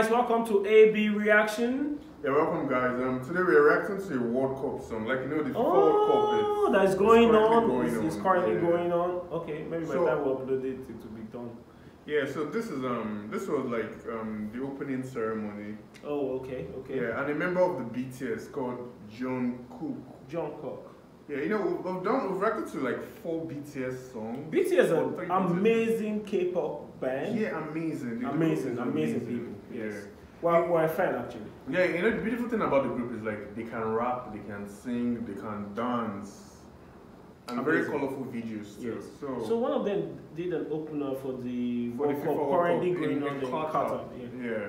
guys, welcome to AB Reaction. Yeah, welcome guys. Um, today we're reacting to a World Cup song, like you know the Oh, World Cup. Oh, that's going on. going It's, it's currently yeah. going on. Okay, maybe by So- the time we upload it, it will be done. Yeah, so this is um, this was like um, the opening ceremony. Oh, okay, okay. Yeah, and a member of the BTS called John Cook. John Cook. Yeah, you know we've, done we've reacted to like four BTS songs. BTS an amazing K-pop band. Yeah, amazing. The group amazing, amazing people. Yes. Yeah. Well, we're a fan actually. Yeah, you know the beautiful thing about the group is like they can rap, they can sing, they can dance, and very colorful videos too. Yes. So, So one of them did an opener for the for the World FIFA Cup World currently going on in in Qatar. Qatar. Yeah. Yeah.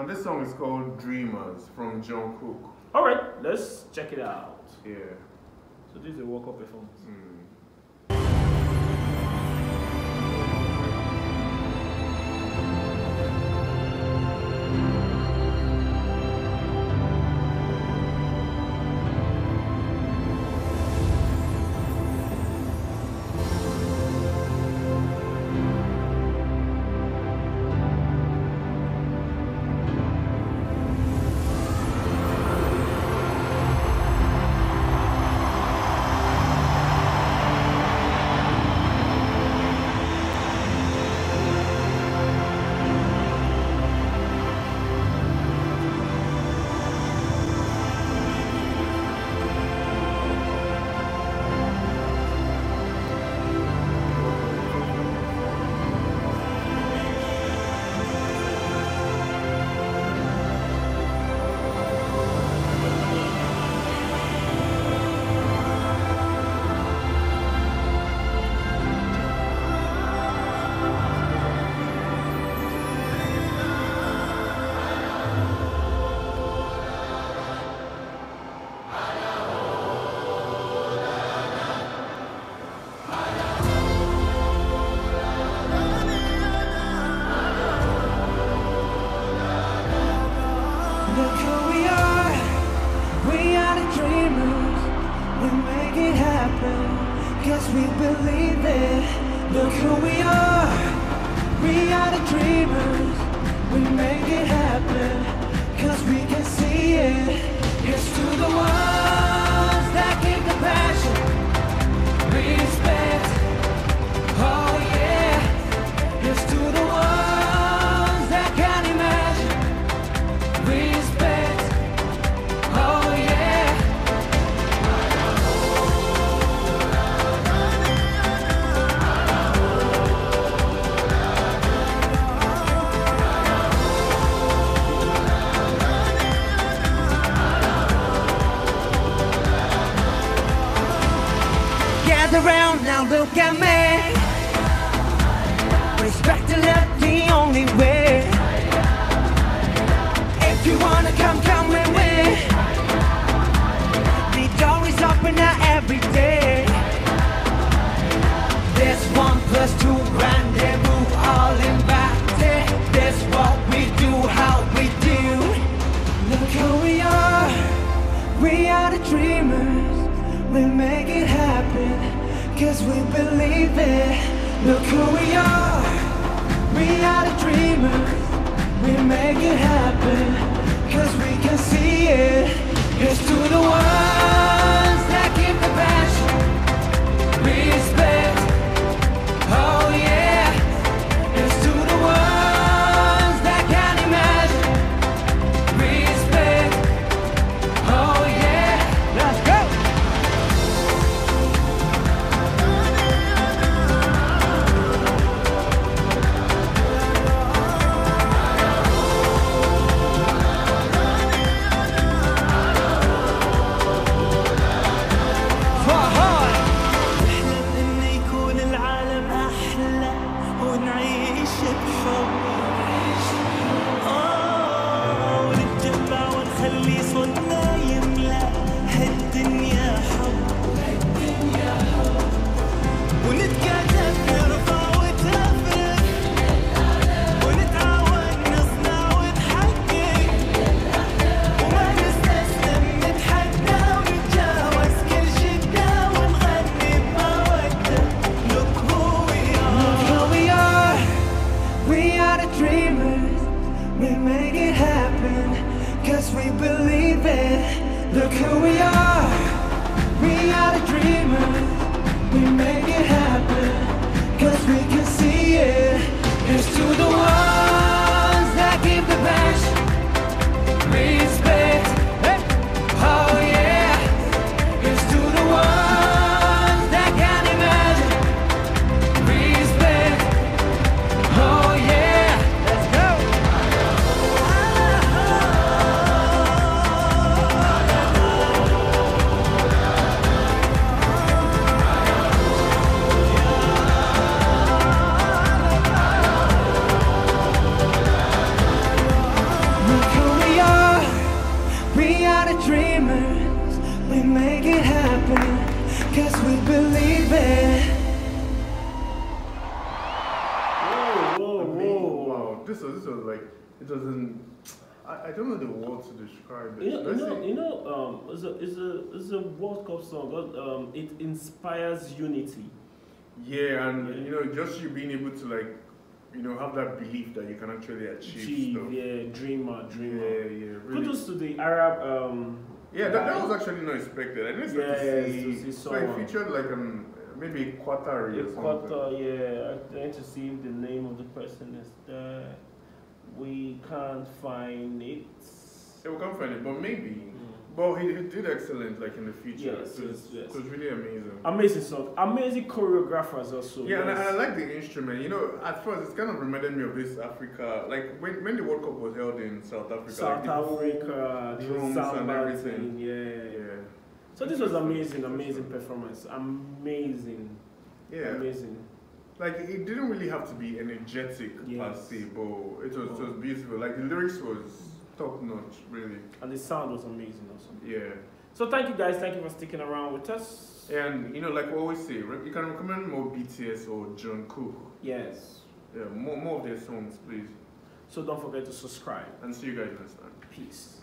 And this song is called Dreamers from Jungkook. All right, let's check it out. Yeah. So this is a World Cup performance. Mm. Happen. Cause we believe it. Look who we are. We are the dreamers. We make it happen. Cause we can see it. Here's to the ones Gather round now, look at me. Respect and love the only way. If you wanna come, come with me. The door is open now every day. This one plus two rendezvous, all invited. This what we do, how we do. Look who we are. We are the dreamers. We make it happen. Cause we believe it. Look who we are. We are the dreamers. We make it happen. Cause we can see it. Here's to the ones خلي صوتنا يملأ هالدنيا حب هالدنيا حب. ونتكاتف نرفع وتهفرف ونتعاون نصنع ونحقق. وما نستسلم نتحدى ونتجاوز كل شدة ونغني بمودة. Look who we are. We are the dreamers. We make it happen. Cause we believe it. Look who we are. We are the dreamers. We make it happen. Cause we can see it. Here's to the world. I, I don't know the word to describe it. You know, you know, you know um, it's a, it's a, it's a World Cup song. but, Um, it inspires unity. Yeah, and Yeah. you know, just you being able to like, you know, have that belief that you can actually achieve Achieve, stuff. yeah, dreamer, dreamer. yeah, really. Kudos to the Arab. Um, Yeah, that, that was actually not expected. I didn't expect Yes, to see. to see so it featured like um maybe Qatari or something. Yeah. I'm trying to see if the name of the person is there. We can't find it. Yeah, we can't find it, but maybe. Mm. Well, he, he did excellent like in the future. Yes, was, yes, yes. it was really amazing. Amazing song. Amazing choreographers also. Yeah, and I. I like the instrument. You know, at first it's kind of reminded me of this Africa, like when, when the World Cup was held in South Africa. South like Africa, the drums and everything. thing, yeah. Yeah. So this was amazing, amazing performance. Amazing, Yeah. amazing. Like it didn't really have to be energetic per se, but it was, it was beautiful. Like the lyrics was top notch, really. And the sound was amazing also. Yeah. So thank you guys, thank you for sticking around with us. And you know, like we always say, you can recommend more BTS or Jungkook. Yes. Yeah, more, more of their songs, please. So don't forget to subscribe. And see you guys next time. Peace.